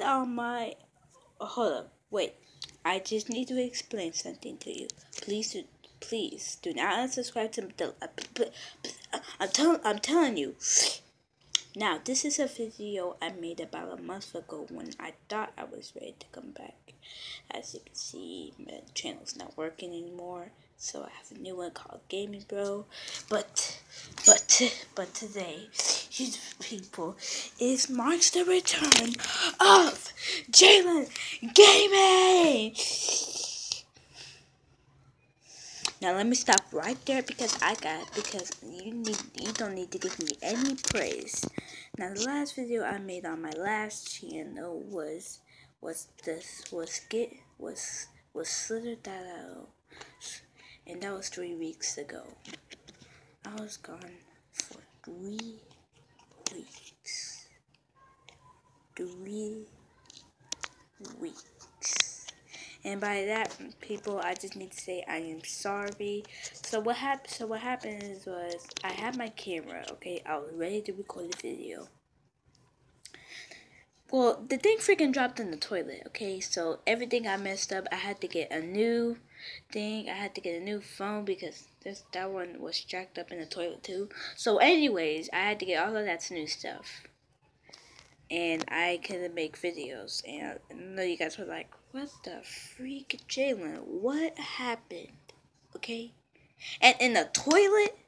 on um, my. Oh, hold up, wait. I just need to explain something to you. Please do, please do not unsubscribe to the. Uh, I'm telling, I'm telling you. Now, this is a video I made about a month ago when I thought I was ready to come back. As you can see, my channel's not working anymore, so I have a new one called Gaming Bro. But, but, but today, you people, is marks the return of Jaylen Gaming. Now let me stop right there because I got because you need you don't need to give me any praise. Now the last video I made on my last channel was was this was get was was slither that out and that was three weeks ago. I was gone for three weeks. Three weeks. And by that, people, I just need to say I am sorry. So what happened? So what happens was I had my camera. Okay, I was ready to record the video. Well, the thing freaking dropped in the toilet. Okay, so everything I messed up. I had to get a new thing. I had to get a new phone because this that one was jacked up in the toilet too. So, anyways, I had to get all of that new stuff and I couldn't make videos. And I know you guys were like, what the freak, Jaylen? What happened? Okay? And in the toilet?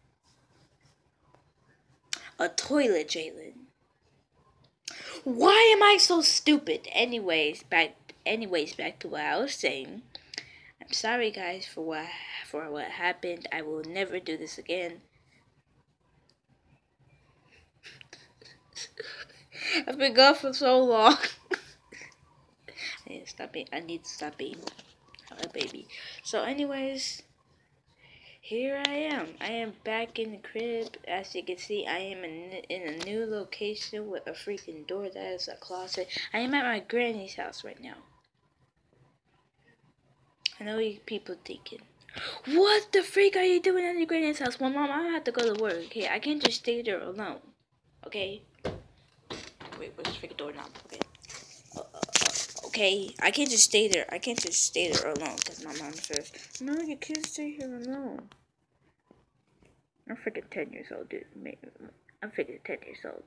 A toilet, Jaylen. Why am I so stupid? Anyways, back anyways, back to what I was saying. I'm sorry guys for what for what happened. I will never do this again. I've been gone for so long. I need to stop being. I need to stop being a baby. So, anyways, here I am. I am back in the crib. As you can see, I am in, in a new location with a freaking door that is a closet. I am at my granny's house right now. I know you people thinking, what the freak are you doing at your granny's house? Well, mom, I have to go to work. Okay, I can't just stay there alone. Okay. Wait, where's the freaking doorknob? Okay. Uh, okay, I can't just stay there. I can't just stay there alone because my mom says, no, you can't stay here alone. I'm freaking 10 years old, dude. I'm freaking 10 years old.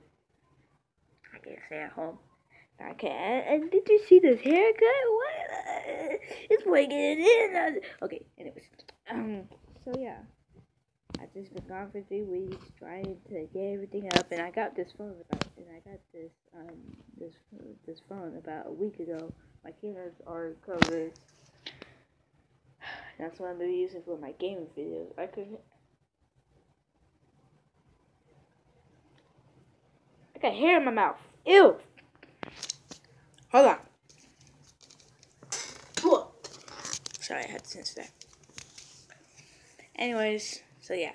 I can't stay at home. Can't. And did you see this haircut? What? It's breaking it in. Okay, anyways. Um, so yeah. I just been gone for three weeks trying to get everything up, and I got this phone about, and I got this um this this phone about a week ago. My cameras are covered. That's what I'm gonna be using for my gaming videos. I could. I got hair in my mouth. Ew. Hold on. Sorry, I had to censor that. Anyways. So yeah,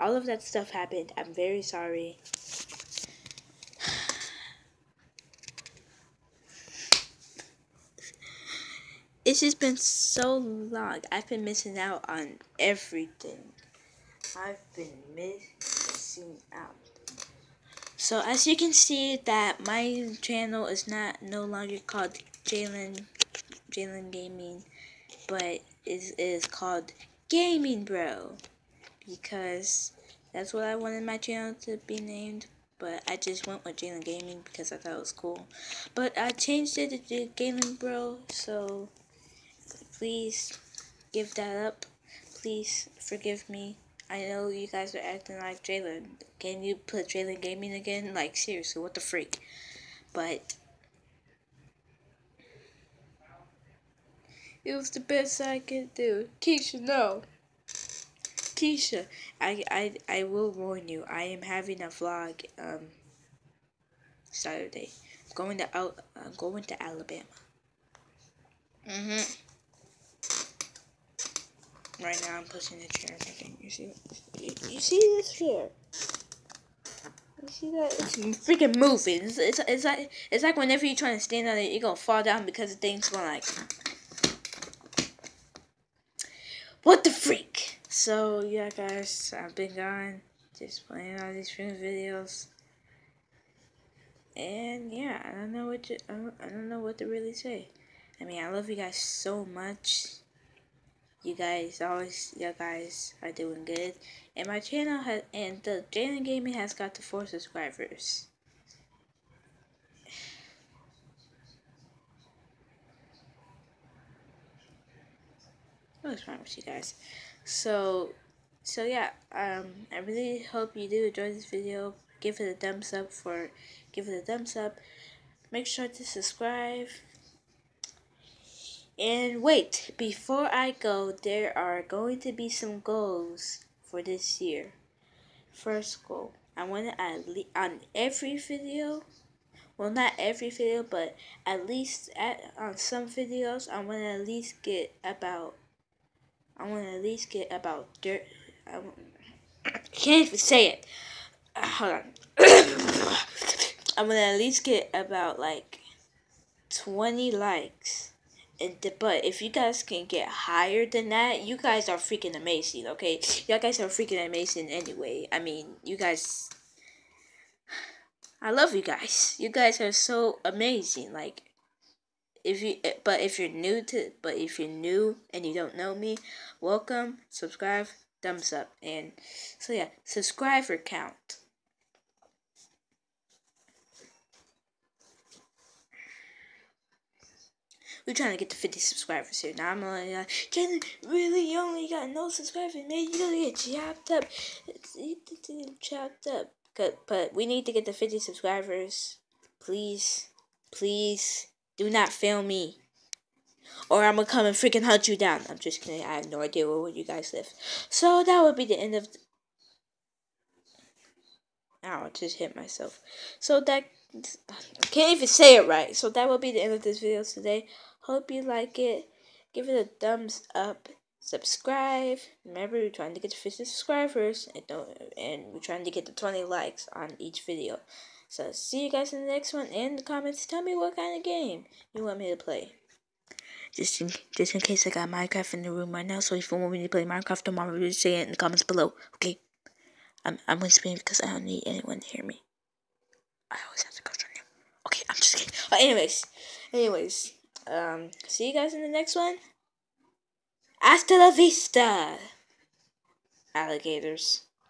all of that stuff happened. I'm very sorry. It's just been so long. I've been missing out on everything. I've been missing out. So as you can see that my channel is not no longer called Jaylen Jaylen Gaming, but is is called Gaming Bro because that's what I wanted my channel to be named. But I just went with Jaylen Gaming because I thought it was cool. But I changed it to Gaming Bro, so please give that up. Please forgive me. I know you guys are acting like Jaylen. Can you put Jaylen Gaming again? Like, seriously, what the freak? But it was the best I could do. Keisha, no. Keisha, I, I, I will warn you. I am having a vlog um Saturday. I'm going to out. I'm going to Alabama. Mhm. Right now, I'm pushing the chair. Again. You see? You, you see this chair? You see that? It's freaking moving. It's, it's, it's like it's like whenever you're trying to stand on it, you're gonna fall down because the thing's going like. What the freak? So yeah guys, I've been gone, just playing all these freaking videos. And yeah, I don't know what don't, I don't know what to really say. I mean, I love you guys so much. You guys always, you guys are doing good. And my channel has, and the Jaylen Gaming has got to four subscribers. What's wrong with you guys? So, so yeah, um, I really hope you do enjoy this video. Give it a thumbs up for, give it a thumbs up. Make sure to subscribe. And wait, before I go, there are going to be some goals for this year. First goal, I want to at least on every video, well not every video, but at least at on some videos, I want to at least get about, I want to at least get about dirt. I, I can't even say it. Uh, hold on. I'm gonna at least get about like 20 likes but if you guys can get higher than that, you guys are freaking amazing, okay? Y'all guys are freaking amazing anyway. I mean, you guys I love you guys. You guys are so amazing. Like if you eh, but if you're new to but if you're new and you don't know me, welcome, subscribe, thumbs up. And so yeah, subscriber count. We're trying to get to 50 subscribers here. Now I'm like, uh, Jaylen, really, only got no subscribers, man. You gonna get chopped up. It's chopped up. But we need to get to 50 subscribers. Please, please, do not fail me. Or I'm gonna come and freaking hunt you down. I'm just kidding. I have no idea where you guys live. So that would be the end of. Ow, I just hit myself. So that I can't even say it right. So that will be the end of this video today. Hope you like it. Give it a thumbs up. Subscribe. Remember, we're trying to get to 50 subscribers, and and we're trying to get to 20 likes on each video. So see you guys in the next one. In the comments, tell me what kind of game you want me to play. Just in, just in case I got Minecraft in the room right now, so if you want me to play Minecraft tomorrow, just say it in the comments below, okay? I'm, I'm whispering because I don't need anyone to hear me. I always have to go you. Okay, I'm just kidding. But anyways, anyways, um, see you guys in the next one. Hasta la vista, alligators.